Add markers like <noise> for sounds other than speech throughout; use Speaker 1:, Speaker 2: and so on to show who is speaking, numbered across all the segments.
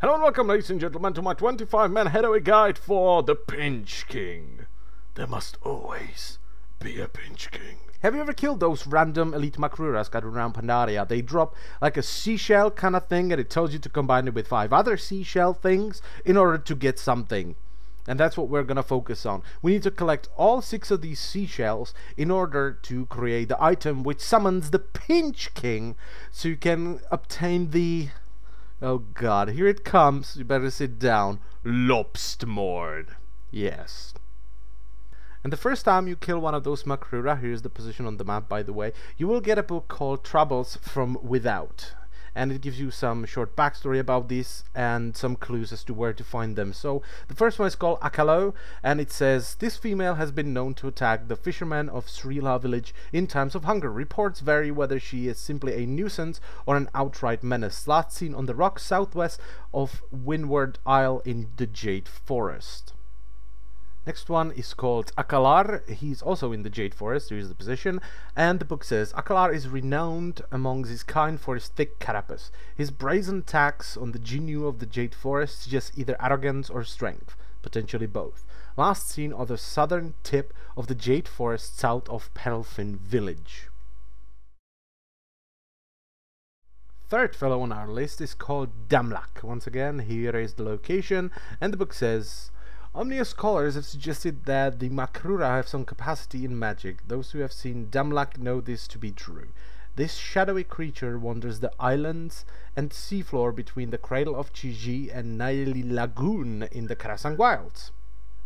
Speaker 1: Hello and welcome, ladies and gentlemen, to my 25-man headaway guide for the Pinch King. There must always be a Pinch King.
Speaker 2: Have you ever killed those random elite Makruras scattered around Pandaria? They drop like a seashell kind of thing and it tells you to combine it with five other seashell things in order to get something. And that's what we're gonna focus on. We need to collect all six of these seashells in order to create the item which summons the Pinch King so you can obtain the Oh god, here it comes. You better sit down. Lobstmourne. Yes. And the first time you kill one of those Makrura, here's the position on the map by the way, you will get a book called Troubles from Without and it gives you some short backstory about this and some clues as to where to find them. So the first one is called Akkalou and it says this female has been known to attack the fishermen of Sri-La village in times of hunger. Reports vary whether she is simply a nuisance or an outright menace. Last seen on the rocks southwest of Windward Isle in the Jade Forest. Next one is called Akkalar. He's also in the Jade Forest, here's the position. And the book says, Akkalar is renowned among his kind for his thick carapace. His brazen attacks on the Jinyu of the Jade Forest suggest either arrogance or strength, potentially both. Last seen on the southern tip of the Jade Forest south of Pearlfin village. Third fellow on our list is called Damlak. Once again, here is the location, and the book says, Omnia scholars have suggested that the Makrura have some capacity in magic. Those who have seen Damlak know this to be true. This shadowy creature wanders the islands and seafloor between the cradle of Chi-Ji and Nayeli Lagoon in the Krasarang Wilds.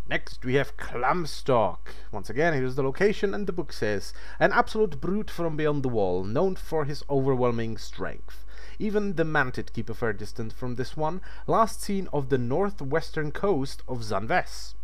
Speaker 2: Next, we have Clamstok. Once again, here's the location, and the book says An absolute brute from beyond the wall, known for his overwhelming strength. Even the mantid keep a fair distance from this one, last seen of the northwestern coast of Zan'vess.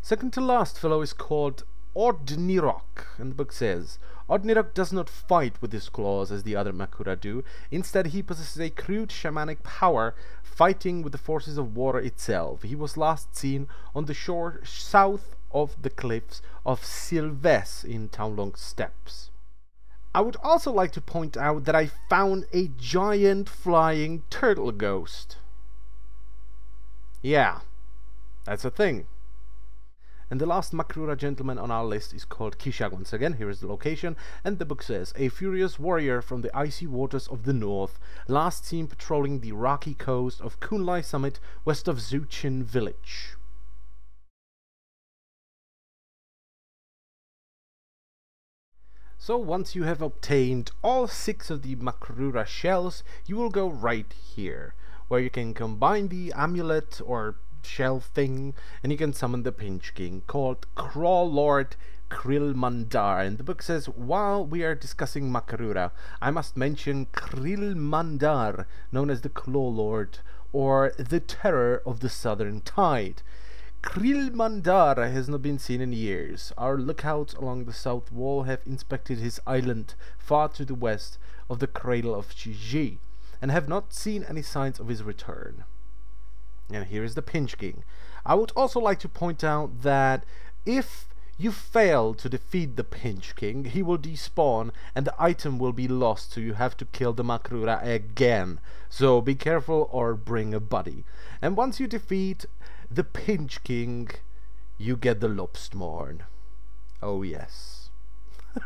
Speaker 2: Second to last fellow is called Ordnirok, and the book says, Ordnirok does not fight with his claws as the other Makrura do, instead he possesses a crude shamanic power, fighting with the forces of water itself. He was last seen on the shore south of the cliffs of Silves in Townlong Steppes. I would also like to point out that I found a giant flying turtle ghost. Yeah, that's a thing. And the last Makrura gentleman on our list is called Kishak. Once again, here is the location, and the book says, A furious warrior from the icy waters of the north, last seen patrolling the rocky coast of Kun-Lai summit west of Zouchin village. So once you have obtained all six of the Makrura shells, you will go right here, where you can combine the amulet or shell thing, and you can summon the Pinch King, called Crawl Lord Kril'mandar. And the book says, while we are discussing Makrura, I must mention Kril'mandar, known as the Claw Lord, or the Terror of the Southern Tide. Kril'mandar has not been seen in years. Our lookouts along the south wall have inspected his island far to the west of the cradle of Chi-Ji and have not seen any signs of his return. And here is the Pinch King. I would also like to point out that if you fail to defeat the Pinch King, he will despawn and the item will be lost so you have to kill the Makrura again. So be careful or bring a buddy. And once you defeat the Pinch King, you get the Lobstmourne. Oh yes.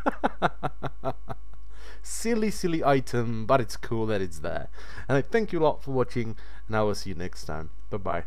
Speaker 2: <laughs> silly, silly item, but it's cool that it's there. And I thank you a lot for watching, and I will see you next time. Bye-bye.